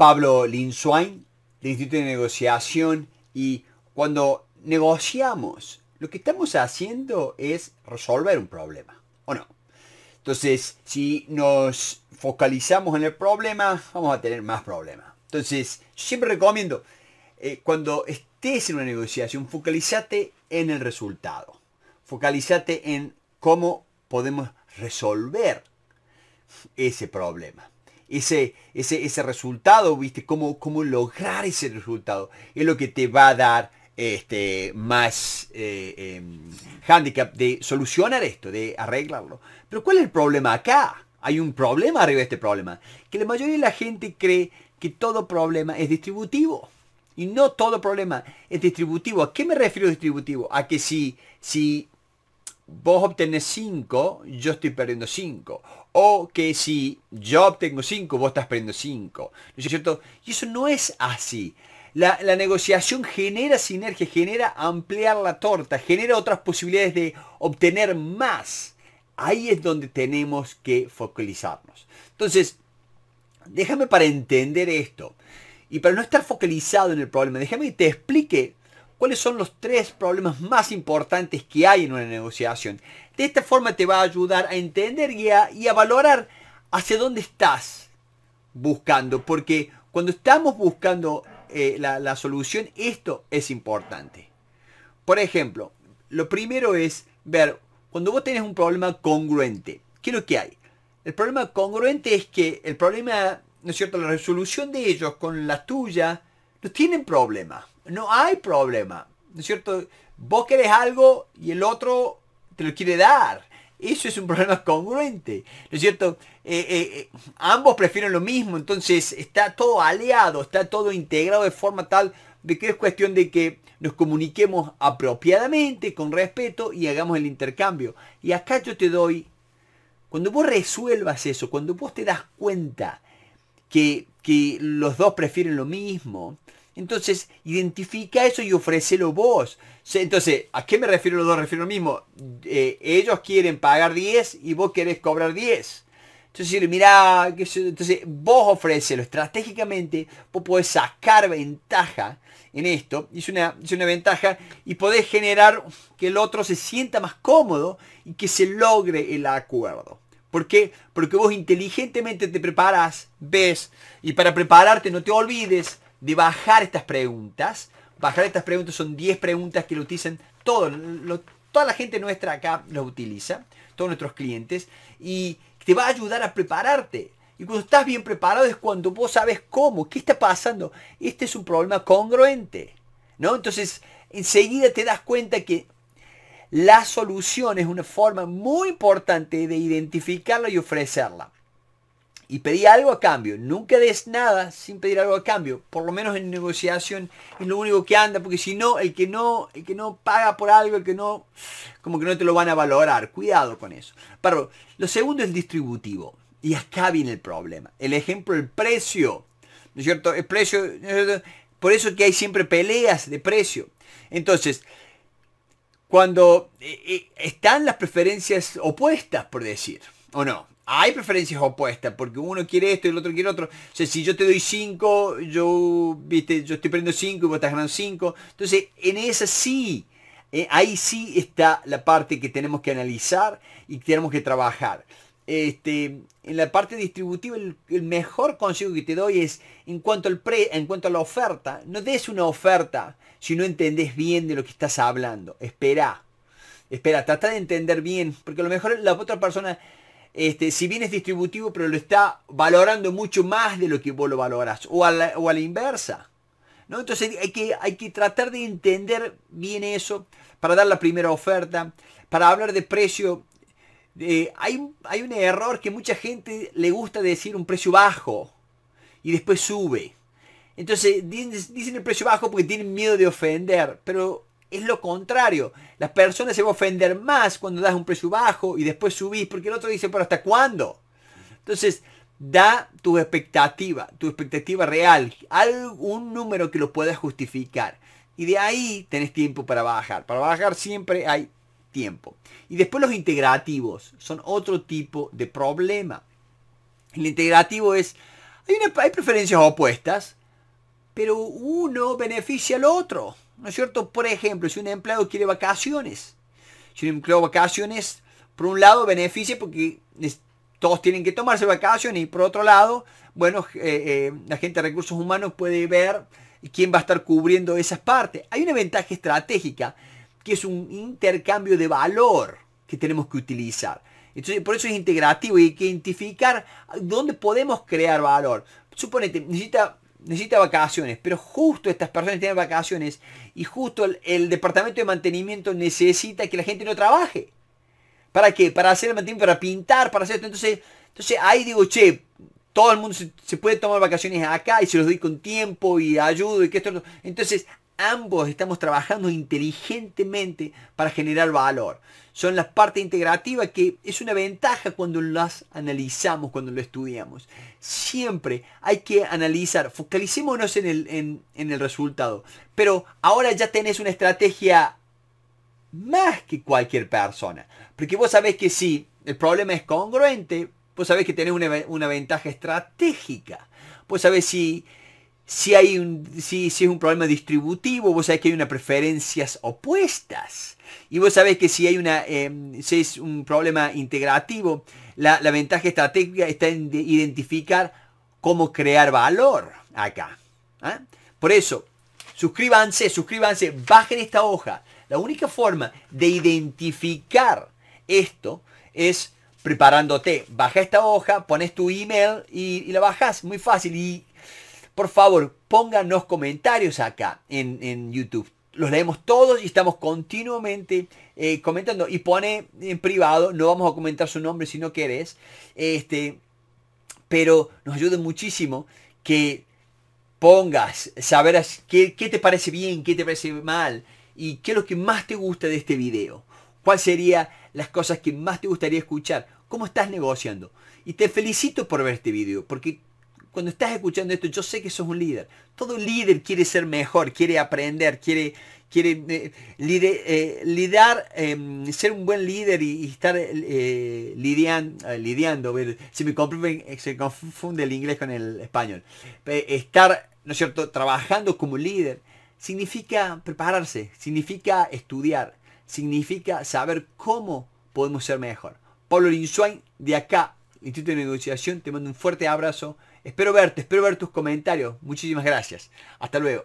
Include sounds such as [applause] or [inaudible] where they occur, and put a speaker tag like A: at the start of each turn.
A: Pablo Linswain, del Instituto de Negociación, y cuando negociamos, lo que estamos haciendo es resolver un problema, ¿o no? Entonces, si nos focalizamos en el problema, vamos a tener más problemas. Entonces, siempre recomiendo, eh, cuando estés en una negociación, focalízate en el resultado. Focalízate en cómo podemos resolver ese problema ese, ese, ese resultado, ¿viste? Cómo, cómo lograr ese resultado. Es lo que te va a dar este, más eh, em, handicap de solucionar esto, de arreglarlo. Pero ¿cuál es el problema acá? Hay un problema arriba de este problema. Que la mayoría de la gente cree que todo problema es distributivo. Y no todo problema es distributivo. ¿A qué me refiero distributivo? A que si, si vos obtenés 5, yo estoy perdiendo 5. O que si yo obtengo 5, vos estás perdiendo 5. ¿No es cierto? Y eso no es así. La, negociación genera sinergia, genera ampliar la torta, genera otras posibilidades de obtener más. Ahí es donde tenemos que focalizarnos. Entonces, déjame para entender esto. Y para no estar focalizado en el problema, déjame que te explique cuáles son los tres problemas más importantes que hay en una negociación. De esta forma te va a ayudar a entender y a, valorar hacia dónde estás buscando. Porque cuando estamos buscando eh, la, solución, esto es importante. Por ejemplo, lo primero es ver, cuando vos tenés un problema congruente, ¿qué es lo que hay? El problema congruente es que el problema, ¿no es cierto? La resolución de ellos con la tuya no tienen problema. No hay problema. ¿No es cierto? Vos querés algo y el otro te lo quiere dar. Eso es un [laughs] problema congruente. ¿No es cierto? Eh, eh, eh, ambos prefieren lo mismo. Entonces está todo aliado, está todo integrado de forma tal de que es cuestión de que nos comuniquemos apropiadamente, con respeto y hagamos el intercambio. Y acá yo te doy, cuando vos resuelvas eso, cuando vos te das cuenta que, que los dos prefieren lo mismo, entonces, identifica eso y ofrécelo vos. Entonces, ¿a qué me refiero los dos? Refiero lo mismo. Eh, ellos quieren pagar 10 y vos querés cobrar 10. Entonces, mira, entonces vos ofrécelo estratégicamente, vos podés sacar ventaja en esto, es una, es una ventaja, y podés generar que el otro se sienta más cómodo y que se logre el acuerdo. ¿Por qué? Porque vos inteligentemente te preparas, ves, y para prepararte no te olvides de bajar estas preguntas. Bajar estas preguntas son 10 preguntas que lo utilizan todo, toda la gente nuestra acá lo utiliza, todos nuestros clientes, y te va a ayudar a prepararte. Y cuando estás bien preparado es cuando vos sabes cómo, qué está pasando. Este es un problema congruente. ¿no? Entonces, enseguida te das cuenta que la solución es una forma muy importante de identificarla y ofrecerla y pedí algo a cambio. Nunca des nada sin pedir algo a cambio. Por lo menos en negociación es lo único que anda, porque si no, el que no, el que no paga por algo, el que no, como que no te lo van a valorar. Cuidado con eso. Pero lo segundo es el distributivo. Y acá viene el problema. El ejemplo, el precio. ¿No es cierto? El precio, por eso que hay siempre peleas de precio. Entonces, cuando eh, eh, están las preferencias opuestas, por decir, o no, hay preferencias opuestas, porque uno quiere esto y el otro quiere otro. O sea, si yo te doy 5, yo, viste, yo estoy perdiendo 5 y vos estás ganando 5. Entonces, en esa sí, eh, ahí sí está la parte que tenemos que analizar y que tenemos que trabajar. Este, en la parte distributiva, el, mejor consejo que te doy es, en cuanto, al pre, en cuanto a la oferta, no des una oferta si no entendés bien de lo que estás hablando. Espera. Espera, trata de entender bien, porque a lo mejor la otra persona este, si bien es distributivo, pero lo está valorando mucho más de lo que vos lo valorás, o a la, o la inversa. ¿no? Entonces hay que, hay que tratar de entender bien eso para dar la primera oferta, para hablar de precio. hay, hay un error que mucha gente le gusta decir un precio bajo y después sube. Entonces dicen el precio bajo porque tienen miedo de ofender, pero es lo contrario. Las personas se van a ofender más cuando das un precio bajo y después subís, porque el otro dice, pero ¿hasta cuándo? Entonces, da tu expectativa, tu expectativa real, algún número que lo puedas justificar. Y de ahí tenés tiempo para bajar. Para bajar siempre hay tiempo. Y después los integrativos son otro tipo de problema. El integrativo es, Hay, hay preferencias opuestas, pero uno beneficia al otro. ¿No es cierto? Por ejemplo, si un empleado quiere vacaciones, si un empleado vacaciones, por un lado beneficia porque todos tienen que tomarse vacaciones y por otro lado, bueno, eh, eh, la gente de recursos humanos puede ver quién va a estar cubriendo esas partes. Hay una ventaja estratégica que es un intercambio de valor que tenemos que utilizar. Entonces, por eso es integrativo y hay que identificar dónde podemos crear valor. Suponete, necesita, necesita vacaciones, pero justo estas personas tienen vacaciones y justo el, departamento de mantenimiento necesita que la gente no trabaje. ¿Para qué? Para hacer el mantenimiento, para pintar, para hacer esto. Entonces, entonces ahí digo, che, todo el mundo se, puede tomar vacaciones acá y se los doy con tiempo y ayudo y que esto. Entonces, ambos estamos trabajando inteligentemente para generar valor. Son las partes integrativas que es una ventaja cuando las analizamos, cuando lo estudiamos. Siempre hay que analizar, focalicémonos en el, en, en el resultado. Pero ahora ya tenés una estrategia más que cualquier persona. Porque vos sabés que si el problema es congruente, vos sabés que tenés una, una ventaja estratégica. Vos sabés si si hay un, si, es un problema distributivo, vos sabés que hay unas preferencias opuestas. Y vos sabés que si hay una, em, si es un problema integrativo, la, ventaja estratégica está en identificar cómo crear valor acá. ¿ah? Por eso, suscríbanse, suscríbanse, bajen esta hoja. La única forma de identificar esto es preparándote. Baja esta hoja, pones tu email y, la bajas. Muy fácil. Por favor, pónganos comentarios acá en, YouTube. Los leemos todos y estamos continuamente eh, comentando. Y pone en privado, no vamos a comentar su nombre si no querés. Este, pero nos ayuda muchísimo que pongas, saber qué, qué te parece bien, qué te parece mal y qué es lo que más te gusta de este video. ¿Cuáles serían las cosas que más te gustaría escuchar? ¿Cómo estás negociando? Y te felicito por ver este video, porque cuando estás escuchando esto, yo sé que sos un líder. Todo líder quiere ser mejor, quiere aprender, quiere, quiere eh, eh, lidiar, em, ser un buen líder y, estar eh, lidiando, se me confunde, se confunde el inglés con el español. Estar, ¿no es cierto?, trabajando como líder significa prepararse, significa estudiar, significa saber cómo podemos ser mejor. Pablo Linswain, de acá, Instituto de Negociación, te mando un fuerte abrazo. Espero verte, espero ver tus comentarios. Muchísimas gracias. Hasta luego.